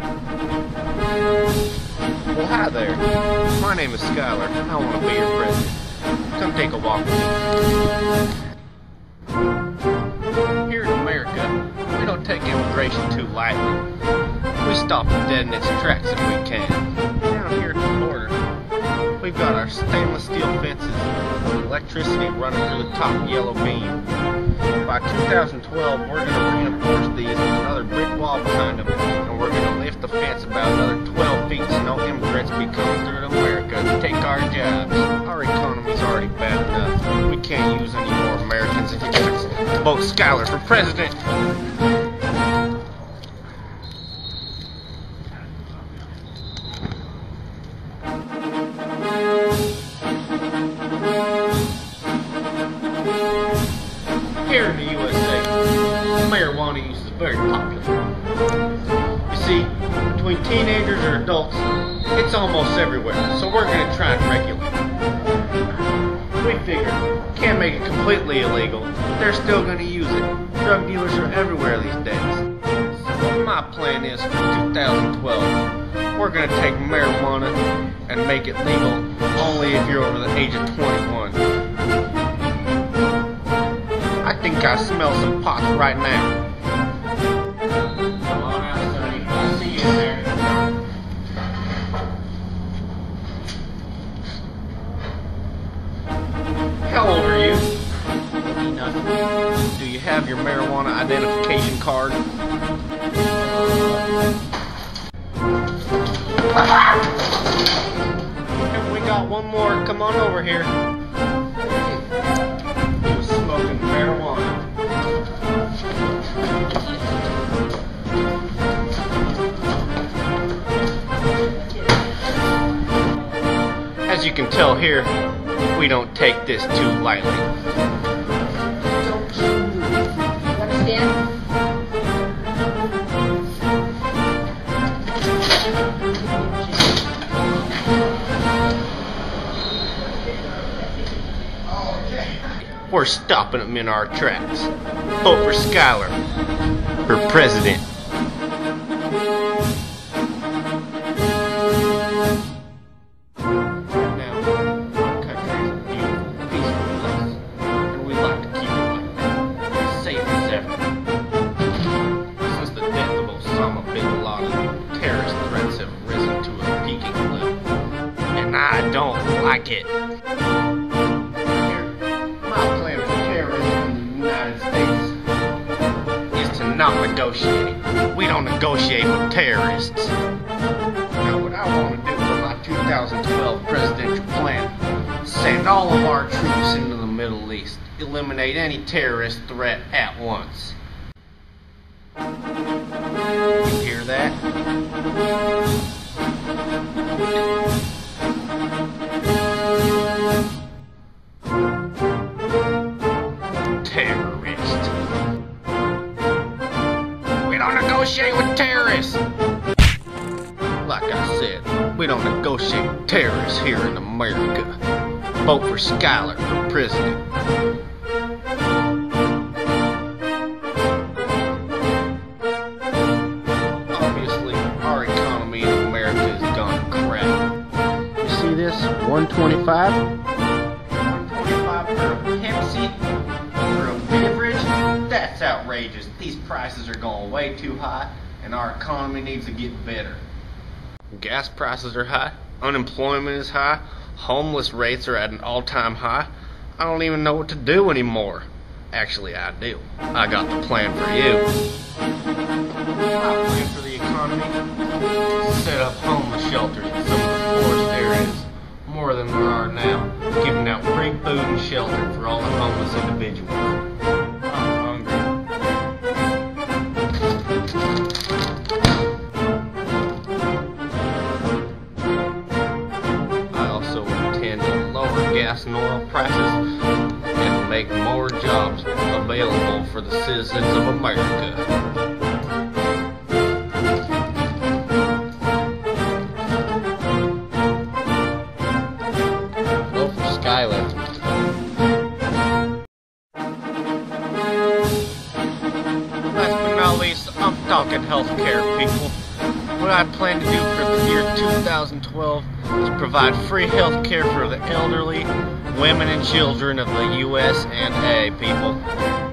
Well, hi there. My name is Skylar. I want to be your friend. Come take a walk with me. Here in America, we don't take immigration too lightly. We stop it dead in its tracks if we can. Down here at the border, we've got our stainless steel fences, electricity running through the top yellow beam. By 2012, we're going to reinforce these with another brick wall behind them, the fence about another 12 feet so no immigrants be coming through to America to take our jobs. Our economy's already bad enough. We can't use any more Americans if you vote Skylar for president. Here in the USA, marijuana use is very popular. You see, between teenagers or adults, it's almost everywhere, so we're going to try and regulate it. We figure, can't make it completely illegal, they're still going to use it. Drug dealers are everywhere these days. So my plan is for 2012, we're going to take marijuana and make it legal only if you're over the age of 21. I think I smell some pot right now. Do you have your marijuana identification card? And we got one more. Come on over here. He smoking marijuana. As you can tell here, we don't take this too lightly. We're stopping them in our tracks. Vote for Skylar for president. Now, our country is Not negotiate. We don't negotiate with terrorists. Now, what I want to do for my 2012 presidential plan, send all of our troops into the Middle East, eliminate any terrorist threat at once. With terrorists. Like I said, we don't negotiate terrorists here in America. Vote for Skylar for president. Obviously, our economy in America has gone crap. You see this? 125? 125 for a Pepsi? For outrageous. These prices are going way too high, and our economy needs to get better. Gas prices are high, unemployment is high, homeless rates are at an all time high. I don't even know what to do anymore. Actually, I do. I got the plan for you. My plan for the economy? Set up homeless shelters make more jobs available for the citizens of America. Last but not least, I'm talking healthcare, people. What I plan to do for the year 2012 is provide free health care for the elderly, women, and children of the US and A people.